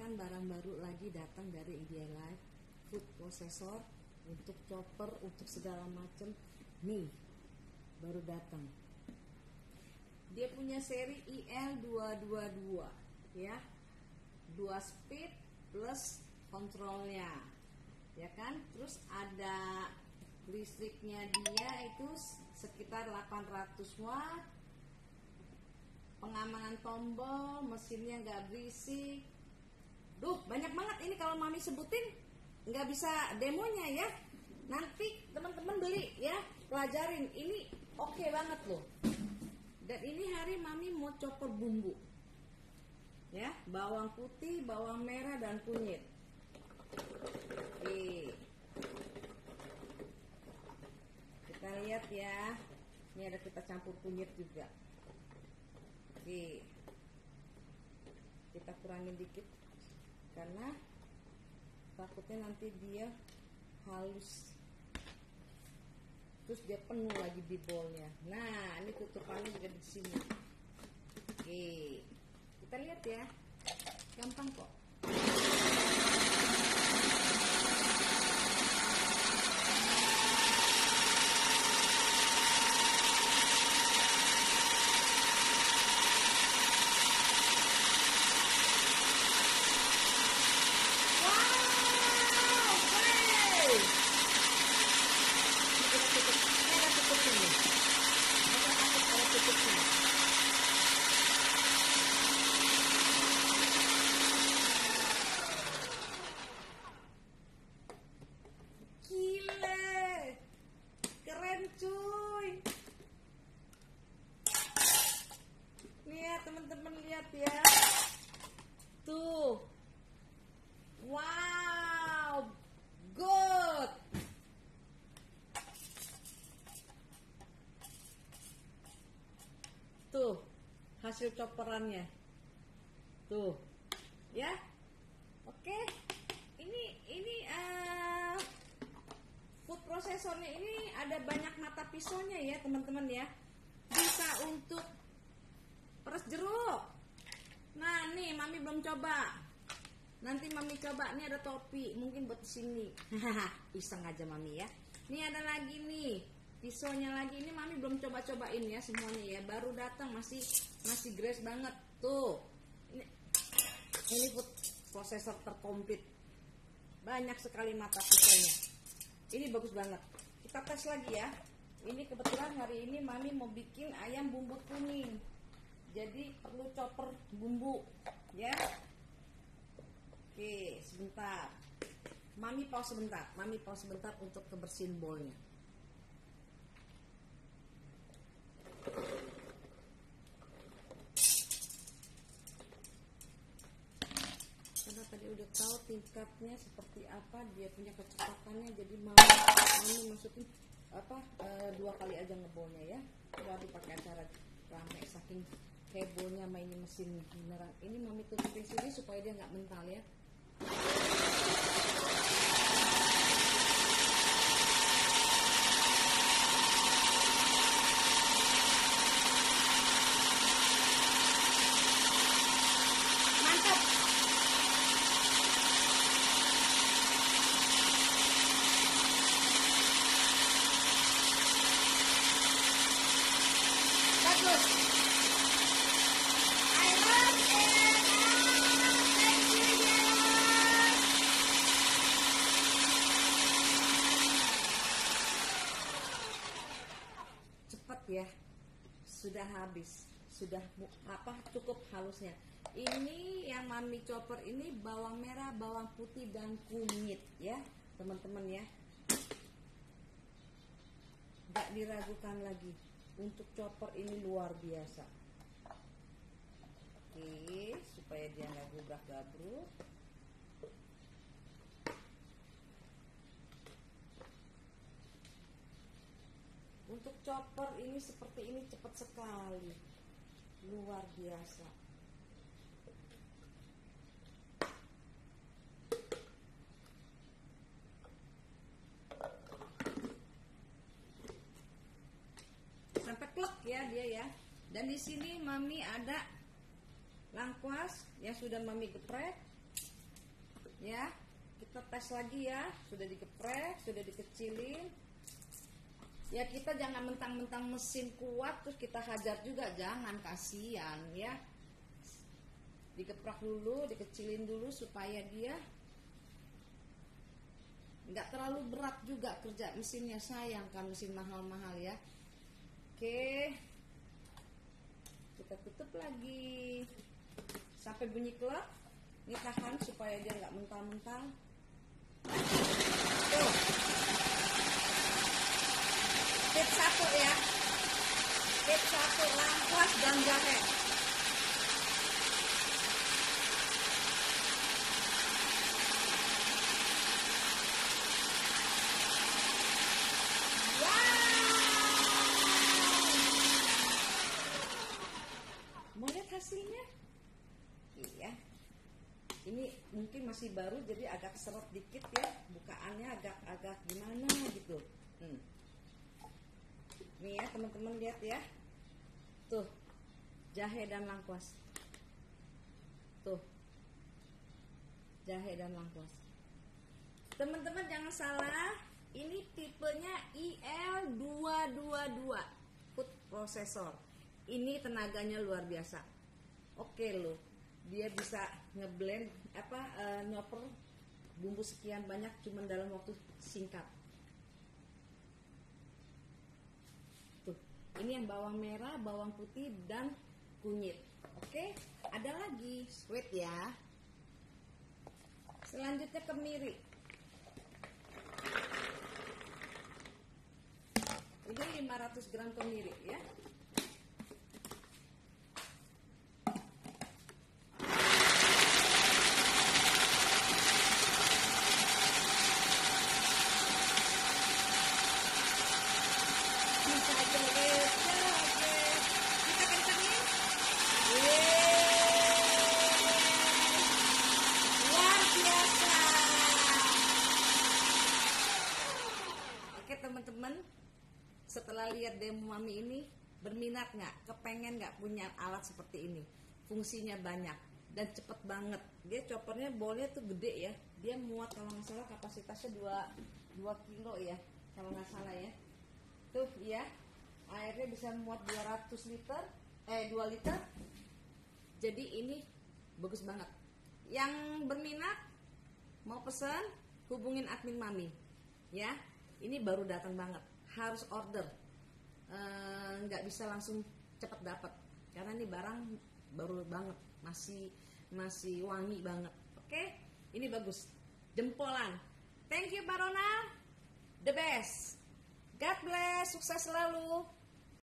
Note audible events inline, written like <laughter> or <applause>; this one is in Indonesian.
kan barang baru lagi datang dari India Life. Food processor untuk chopper untuk segala macam. Nih baru datang. Dia punya seri IL222 ya. Dua speed plus kontrolnya ya kan? Terus ada listriknya dia itu sekitar 800 watt. Pengamanan tombol mesinnya nggak berisik duh banyak banget. Ini kalau mami sebutin nggak bisa demonya ya. Nanti teman-teman beli ya pelajarin. Ini oke okay banget loh. Dan ini hari mami mau chopper bumbu. Ya bawang putih bawang merah dan kunyit. Oke kita lihat ya. Ini ada kita campur kunyit juga. Oke kita kurangin dikit karena takutnya nanti dia halus. Terus dia penuh lagi di bowlnya nah ini tutupannya juga di sini. Oke kita lihat ya. Gampang kok hasil coperannya tuh. Ya? Oke. Ini ini uh, food prosesornya ini ada banyak mata pisaunya ya teman-teman ya. Bisa untuk peres jeruk. Nah nih mami belum coba. Nanti mami coba. Ini ada topi. Mungkin buat sini. <laughs> Iseng aja mami ya. Ini ada lagi nih pisaunya lagi ini mami belum coba-cobain ya semuanya ya. Baru datang masih masih grace banget. Tuh. Ini, ini food processor terkomplit. Banyak sekali mata pisaunya. Ini bagus banget. Kita tes lagi ya. Ini kebetulan hari ini mami mau bikin ayam bumbu kuning. Jadi perlu chopper bumbu ya. Oke sebentar. Mami pause sebentar. Mami pause sebentar untuk kebersihin bowlnya tingkatnya seperti apa dia punya kecepatannya jadi mau mami masukin apa e, dua kali aja ngebolnya ya. Baru pakai acara rame saking hebohnya mainin mesin beneran ini mami tutupin sini supaya dia nggak mental ya ya. Sudah habis. Sudah apa cukup halusnya. Ini yang mami chopper ini bawang merah bawang putih dan kunyit ya teman-teman ya. Gak diragukan lagi. Untuk chopper ini luar biasa. Oke supaya dia nggak gubrak gabruk untuk chopper ini seperti ini cepat sekali. Luar biasa. Sampai klek ya dia ya. Dan di sini mami ada langkuas yang sudah mami geprek. Ya kita tes lagi ya. Sudah digeprek sudah dikecilin ya kita jangan mentang-mentang mesin kuat terus kita hajar juga. Jangan kasihan ya. Digeprak dulu dikecilin dulu supaya dia nggak terlalu berat juga kerja mesinnya. Sayang kan mesin mahal-mahal ya. Oke. Kita tutup lagi. Sampai bunyi klep ini tahan supaya dia nggak mentah-mentah tuh satu ya tip satu lengkuas dan jahe hasilnya? Iya. Ini mungkin masih baru jadi agak seret dikit ya. Bukaannya agak-agak gimana gitu. Hmm. Nih ya teman-teman lihat ya. Tuh. Jahe dan lengkuas. Tuh. Jahe dan lengkuas. Teman-teman jangan salah, ini tipenya IL222 food processor. Ini tenaganya luar biasa. Oke loh, dia bisa ngeblend apa eh, nyoper bumbu sekian banyak cuman dalam waktu singkat. Tuh, ini yang bawang merah, bawang putih dan kunyit. Oke, ada lagi sweet ya. Selanjutnya kemiri. Ini 500 gram kemiri ya. Bisa jelek, jelek. Kita kencengin. Yeay. Luar biasa. Oke teman-teman, setelah lihat demo mami ini berminat nggak? Kepengen nggak punya alat seperti ini? Fungsinya banyak dan cepet banget. Dia choppernya bolnya tuh gede ya. Dia muat kalau nggak salah kapasitasnya 2 2 kilo ya kalau nggak salah ya. Tuh ya airnya bisa muat 200 liter eh 2 liter. Jadi ini bagus banget. Yang berminat mau pesan hubungin admin mami. Ya ini baru datang banget. Harus order Eh, nggak bisa langsung cepet dapat karena ini barang baru banget masih masih wangi banget. Oke? Ini bagus. Jempolan. Thank you Barona the best. God bless. Sukses selalu